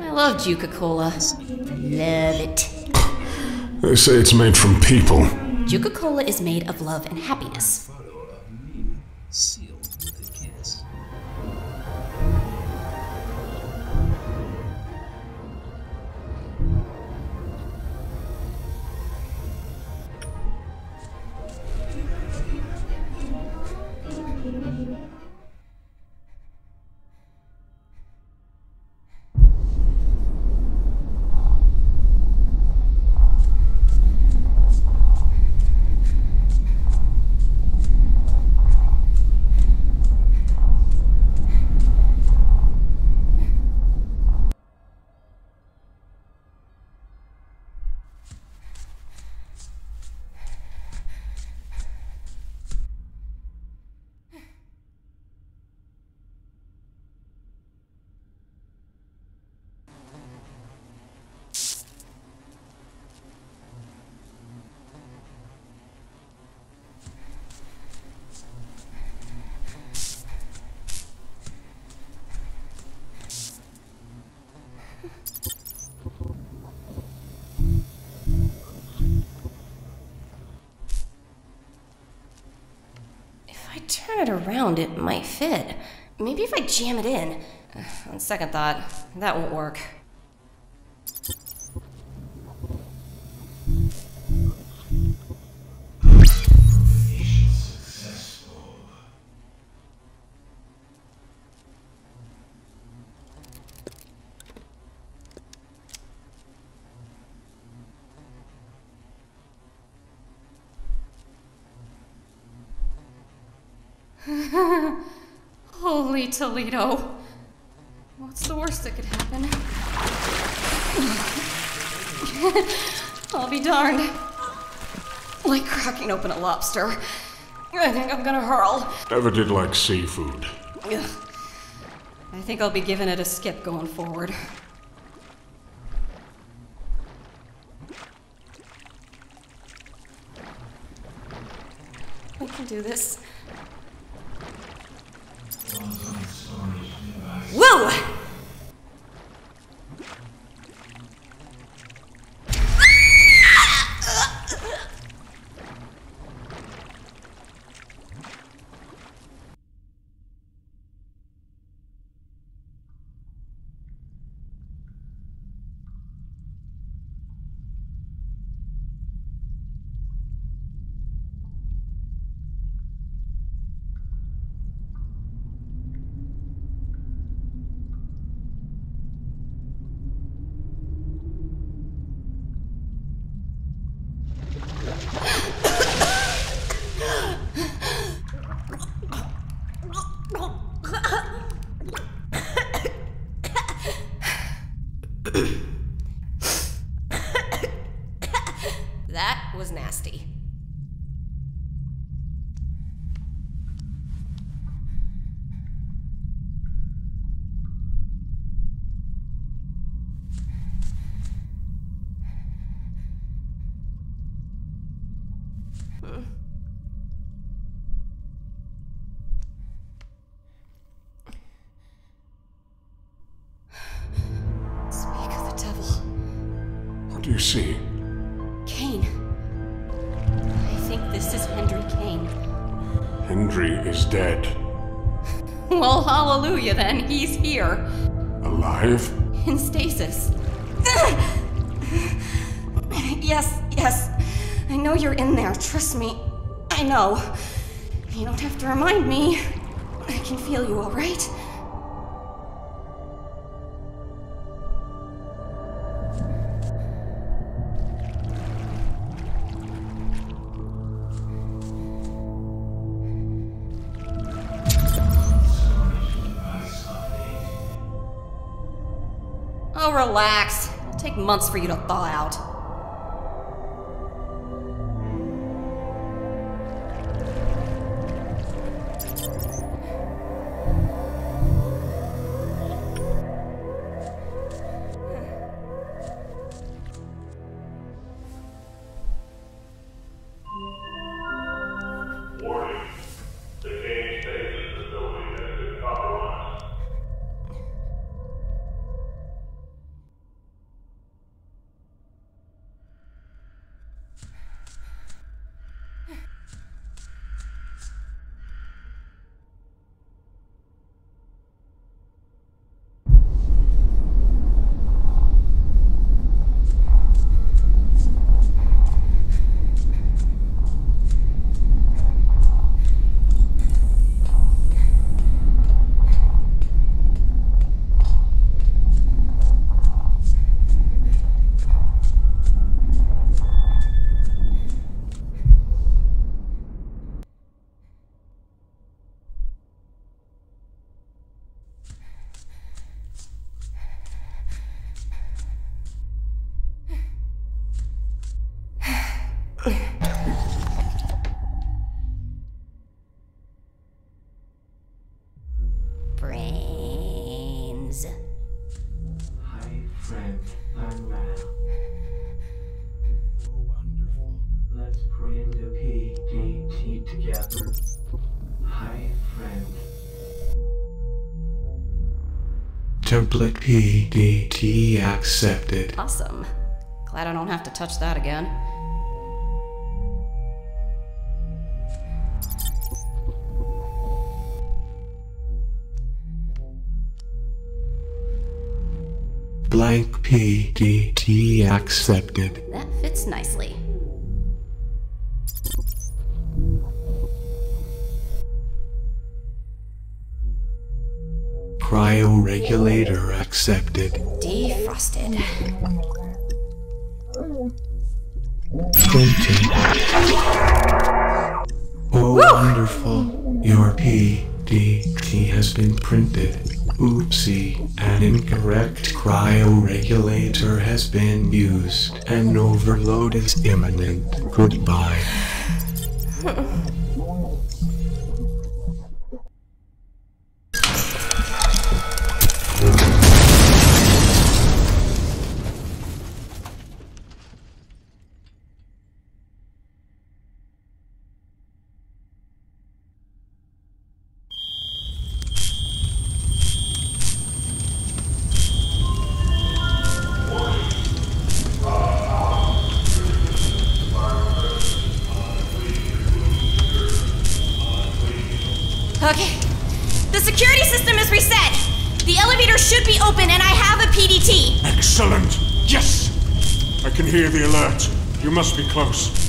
I love Juca Cola. Love it. They say it's made from people. Juca Cola is made of love and happiness. I turn it around, it might fit. Maybe if I jam it in. On second thought, that won't work. Toledo. What's the worst that could happen? I'll be darned. Like cracking open a lobster. I think I'm gonna hurl. Never did like seafood. Ugh. I think I'll be giving it a skip going forward. We can do this. Woo! See? Cayne. I think this is Hendry Cayne. Hendry is dead. Well, hallelujah then. He's here. Alive? In stasis. yes, yes. I know you're in there. Trust me. I know. You don't have to remind me. I can feel you, alright? Relax. It'll take months for you to thaw out. Hi, friend. Template PDT accepted. Awesome. Glad I don't have to touch that again. Blank PDT accepted. That fits nicely. Cryoregulator accepted. Defrosted. Printing. Oh, wonderful. Your PDT has been printed. Oopsie. An incorrect cryoregulator has been used. An overload is imminent. Goodbye. hear the alert. You must be close.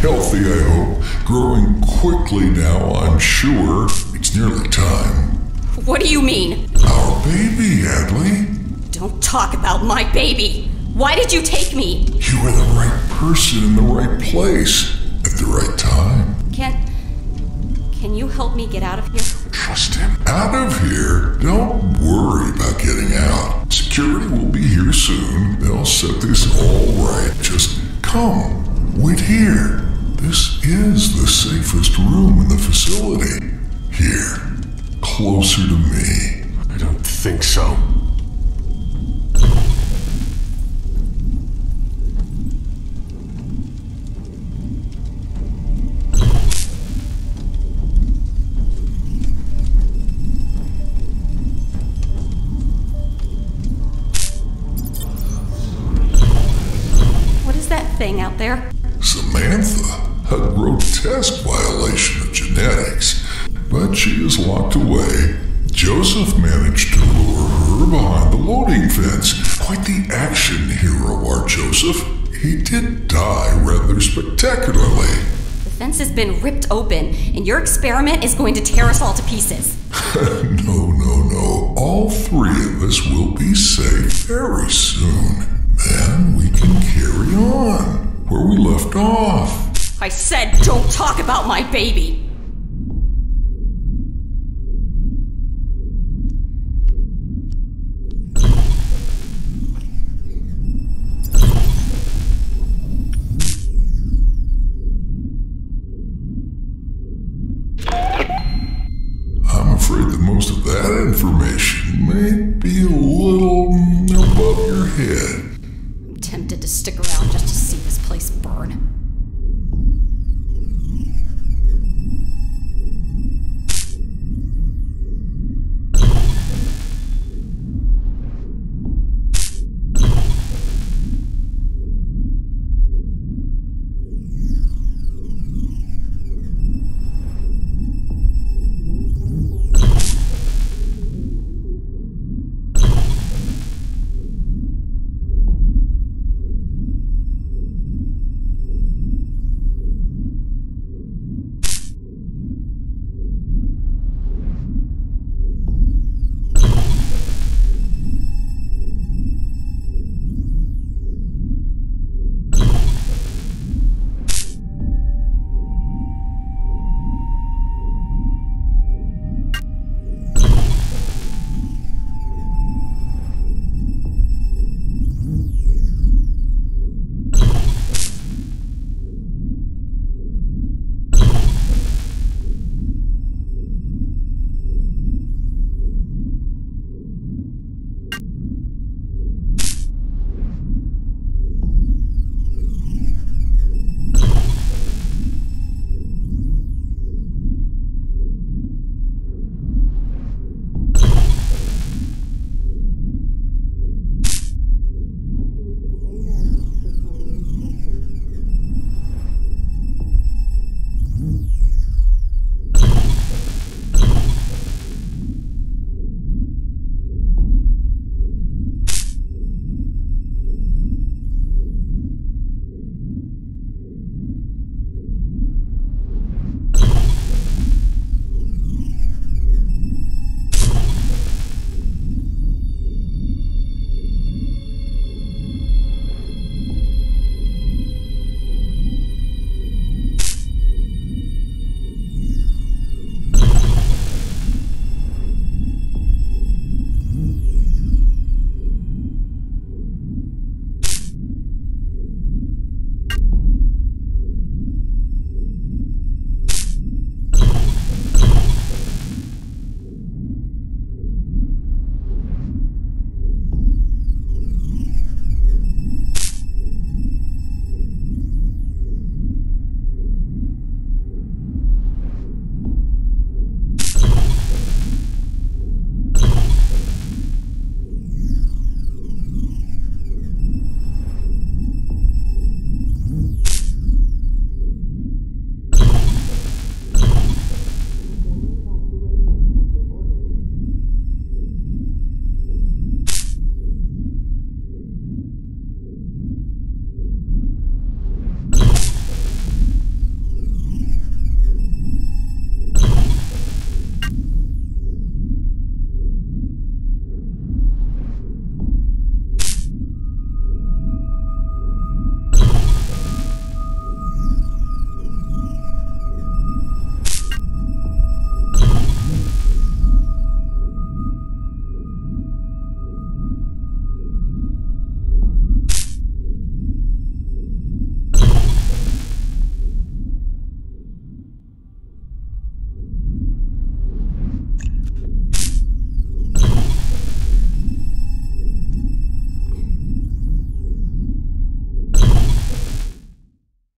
Healthy, I hope. Growing quickly now, I'm sure. It's nearly time. What do you mean? Our baby, Hadley. Don't talk about my baby. Why did you take me? You were the right person in the right place at the right time. Can. Can you help me get out of here? Trust him. Out of here. Don't worry about getting out. Security will be here soon. They'll set this all right. Just come. Wait here. Room in the facility. Here. Closer to me. I don't think so. Grotesque violation of genetics, but she is locked away. Joseph managed to lure her behind the loading fence. Quite the action hero, our Joseph. He did die rather spectacularly. The fence has been ripped open, and your experiment is going to tear us all to pieces. no, no, no. All three of us will be safe very soon. Then we can carry on where we left off. I said don't talk about my baby!